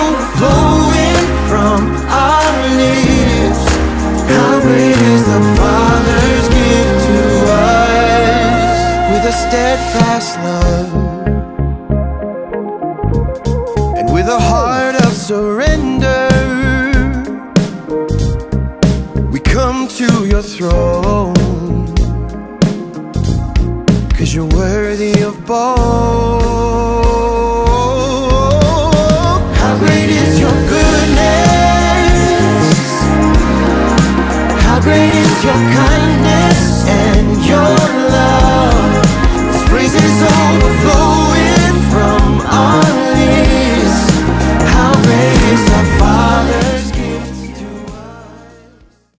overflowing from our lips. How great is the Father's gift to us with a steadfast love and with a heart of surrender. We come to your throne, cause you're worthy of both. Great is your kindness